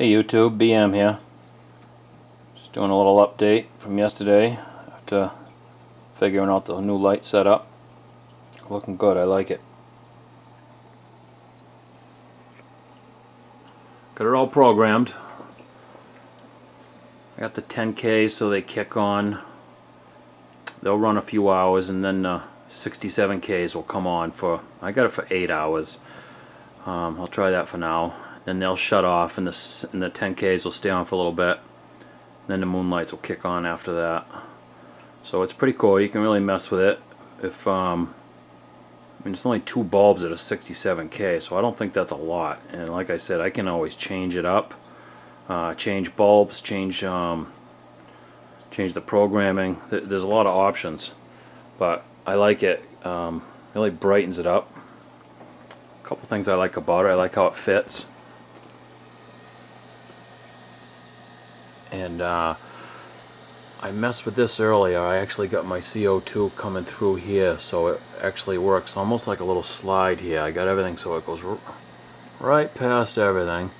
Hey YouTube, BM here. Just doing a little update from yesterday after figuring out the new light setup. Looking good, I like it. Got it all programmed. I got the 10K so they kick on. They'll run a few hours and then uh, 67Ks will come on for, I got it for 8 hours. Um, I'll try that for now then they'll shut off and the, and the 10Ks will stay on for a little bit. Then the moonlights will kick on after that. So it's pretty cool. You can really mess with it if um, I mean it's only two bulbs at a 67k so I don't think that's a lot. And like I said I can always change it up uh, change bulbs change um, change the programming. There's a lot of options but I like it um, really brightens it up. A couple things I like about it I like how it fits and uh, I messed with this earlier. I actually got my CO2 coming through here so it actually works almost like a little slide here. I got everything so it goes right past everything.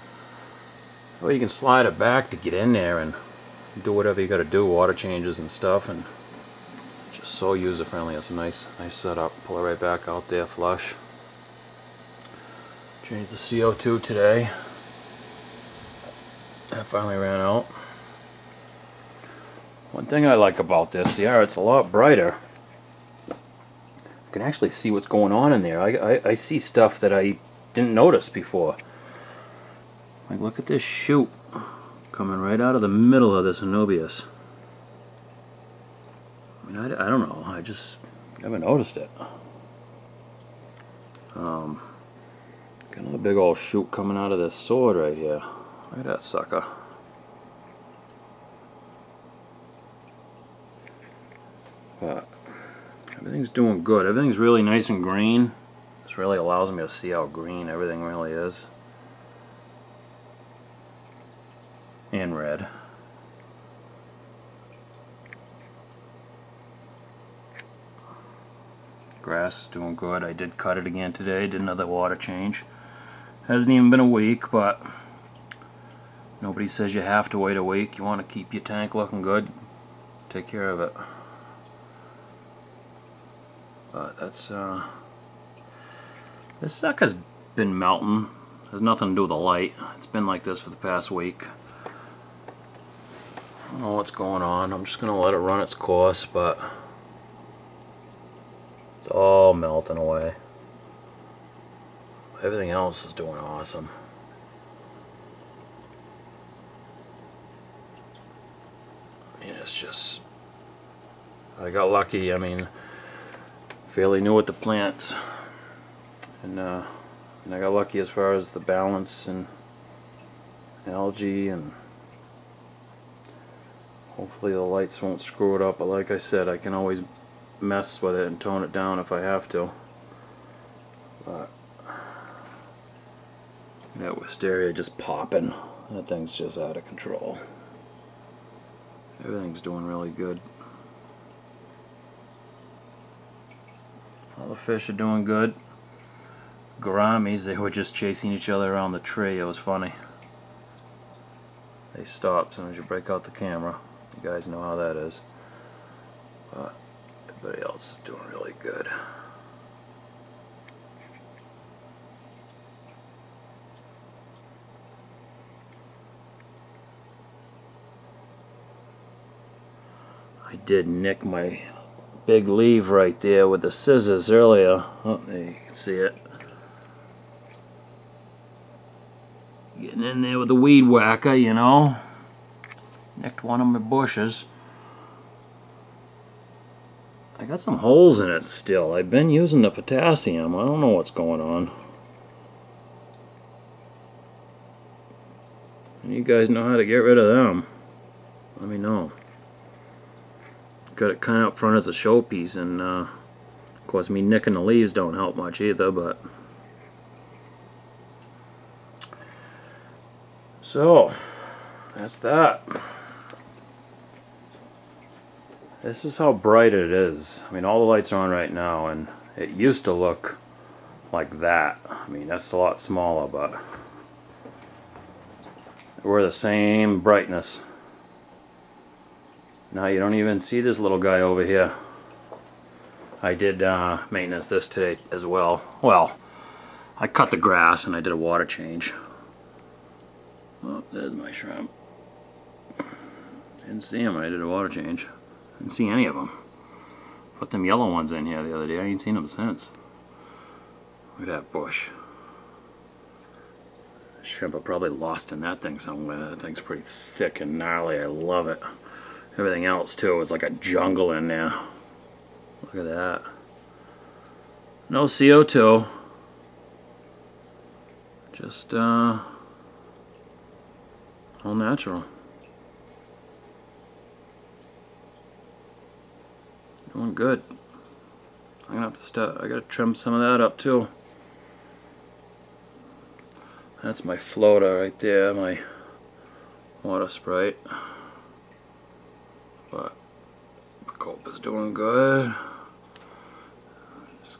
Well you can slide it back to get in there and do whatever you got to do water changes and stuff and just so user friendly it's a nice nice setup. Pull it right back out there flush. Change the CO2 today. That finally ran out one thing I like about this, yeah, it's a lot brighter. I can actually see what's going on in there. I, I, I see stuff that I didn't notice before. Like, look at this shoot coming right out of the middle of this Anubias. I mean, I, I don't know. I just never noticed it. Um, got another big old shoot coming out of this sword right here. Look at that sucker. But everything's doing good. Everything's really nice and green. This really allows me to see how green everything really is. And red. Grass is doing good. I did cut it again today. Did another water change. Hasn't even been a week, but nobody says you have to wait a week. You want to keep your tank looking good. Take care of it. But that's, uh, this sucker's been melting. Has nothing to do with the light. It's been like this for the past week. I don't know what's going on. I'm just going to let it run its course, but it's all melting away. Everything else is doing awesome. I mean, it's just... I got lucky. I mean, fairly new with the plants. And, uh, and I got lucky as far as the balance and algae and hopefully the lights won't screw it up. But like I said I can always mess with it and tone it down if I have to. But that wisteria just popping. That thing's just out of control. Everything's doing really good All the fish are doing good. Gouramis, they were just chasing each other around the tree. It was funny. They stop as soon as you break out the camera. You guys know how that is. But everybody else is doing really good. I did nick my big leave right there with the scissors earlier. Oh, there you can see it. Getting in there with the weed whacker, you know. Nicked one of my bushes. I got some holes in it still. I've been using the potassium. I don't know what's going on. You guys know how to get rid of them. Let me know got it kind of up front as a showpiece and uh, of course me nicking the leaves don't help much either but so that's that. This is how bright it is. I mean all the lights are on right now and it used to look like that. I mean that's a lot smaller but we're the same brightness. Now you don't even see this little guy over here. I did uh, maintenance this today as well. Well, I cut the grass and I did a water change. Oh, there's my shrimp. Didn't see him I did a water change. Didn't see any of them. Put them yellow ones in here the other day. I ain't seen them since. Look at that bush. Shrimp are probably lost in that thing somewhere. That thing's pretty thick and gnarly. I love it. Everything else too is like a jungle in there. Look at that. No CO2. Just uh all natural. Doing good. I'm gonna have to start. I gotta trim some of that up too. That's my floater right there, my water sprite. But the colt is doing good. Just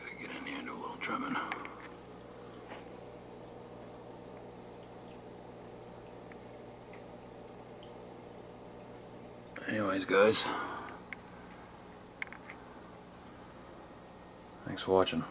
gotta get in here and do a little trimming. Anyways, guys. Thanks for watching.